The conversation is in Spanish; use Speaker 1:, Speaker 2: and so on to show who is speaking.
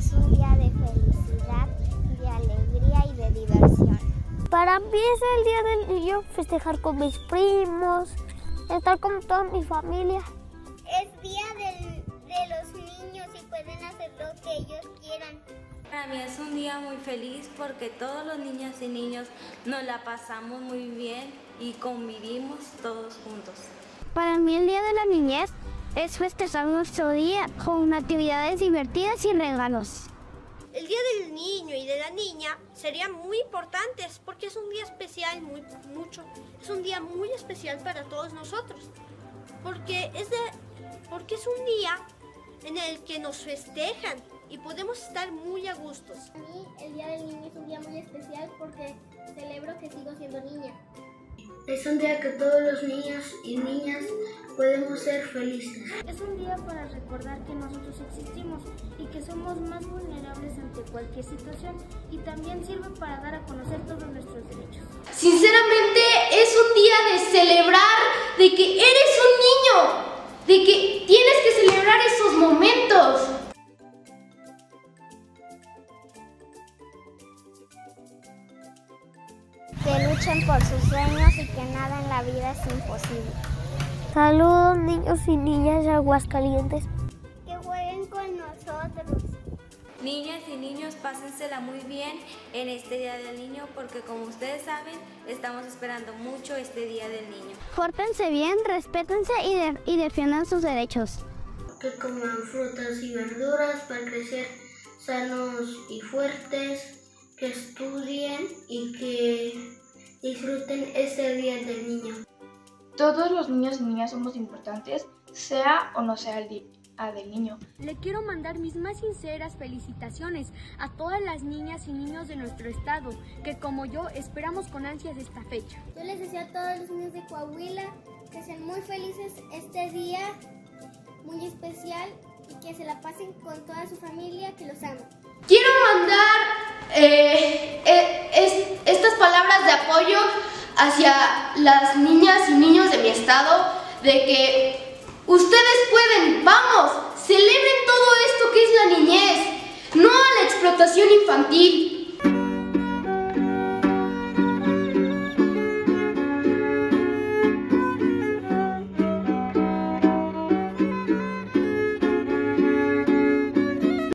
Speaker 1: es un día de felicidad, de alegría y de diversión. Para mí es el día del niño festejar con mis primos, estar con toda mi familia.
Speaker 2: Es día del, de los niños y pueden hacer lo que ellos quieran.
Speaker 3: Para mí es un día muy feliz porque todos los niños y niños nos la pasamos muy bien y convivimos todos juntos.
Speaker 1: Para mí el Día de la Niñez es festejar nuestro día con actividades divertidas y regalos.
Speaker 4: El Día del Niño y de la Niña serían muy importantes porque es un día especial, muy, mucho, es un día muy especial para todos nosotros. Porque es, de, porque es un día en el que nos festejan y podemos estar muy a gustos.
Speaker 2: A mí el Día del Niño es un día muy especial porque celebro que sigo siendo niña.
Speaker 5: Es un día que todos los niños y niñas podemos ser felices.
Speaker 1: Es un día para recordar que nosotros existimos y que somos más vulnerables ante cualquier situación y también sirve para dar a conocer todos nuestros derechos.
Speaker 6: Sinceramente es un día de celebrar de que eres un niño, de que tienes que celebrar esos momentos.
Speaker 2: Que luchen por sus sueños y que nada en la vida es imposible.
Speaker 1: Saludos niños y niñas de Aguascalientes.
Speaker 2: Que jueguen con nosotros.
Speaker 3: Niñas y niños, pásensela muy bien en este Día del Niño porque como ustedes saben, estamos esperando mucho este Día del Niño.
Speaker 1: Pórtense bien, respétense y, de- y defiendan sus derechos.
Speaker 5: Que coman frutas y verduras para crecer sanos y fuertes. Que estudien y que disfruten este día del niño.
Speaker 7: Todos los niños y niñas somos importantes, sea o no sea el día del niño.
Speaker 8: Le quiero mandar mis más sinceras felicitaciones a todas las niñas y niños de nuestro estado, que como yo esperamos con ansias esta fecha.
Speaker 2: Yo les deseo a todos los niños de Coahuila que sean muy felices este día muy especial y que se la pasen con toda su familia que los ama.
Speaker 6: Quiero mandar eh, eh, es- estas palabras de apoyo hacia las niñas y niños de mi estado de que ustedes pueden, vamos, celebren todo esto que es la niñez, no a la explotación infantil,